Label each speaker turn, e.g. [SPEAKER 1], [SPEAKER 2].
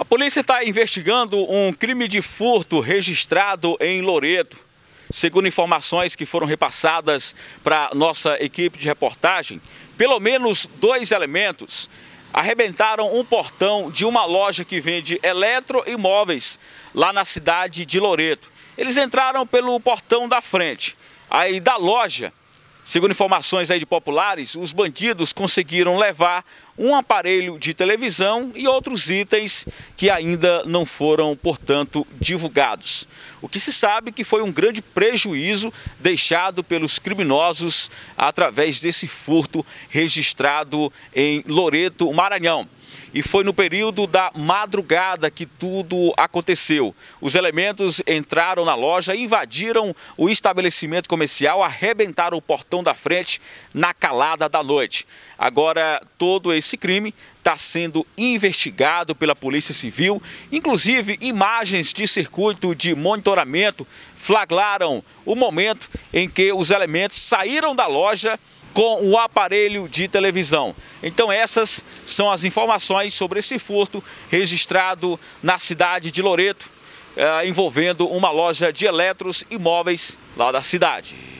[SPEAKER 1] A polícia está investigando um crime de furto registrado em Loreto. Segundo informações que foram repassadas para nossa equipe de reportagem, pelo menos dois elementos arrebentaram um portão de uma loja que vende eletroimóveis lá na cidade de Loreto. Eles entraram pelo portão da frente. Aí da loja Segundo informações aí de populares, os bandidos conseguiram levar um aparelho de televisão e outros itens que ainda não foram, portanto, divulgados. O que se sabe que foi um grande prejuízo deixado pelos criminosos através desse furto registrado em Loreto, Maranhão e foi no período da madrugada que tudo aconteceu. Os elementos entraram na loja, invadiram o estabelecimento comercial, arrebentaram o portão da frente na calada da noite. Agora, todo esse crime está sendo investigado pela Polícia Civil. Inclusive, imagens de circuito de monitoramento flagraram o momento em que os elementos saíram da loja com o aparelho de televisão. Então essas são as informações sobre esse furto registrado na cidade de Loreto, eh, envolvendo uma loja de eletros e móveis lá da cidade.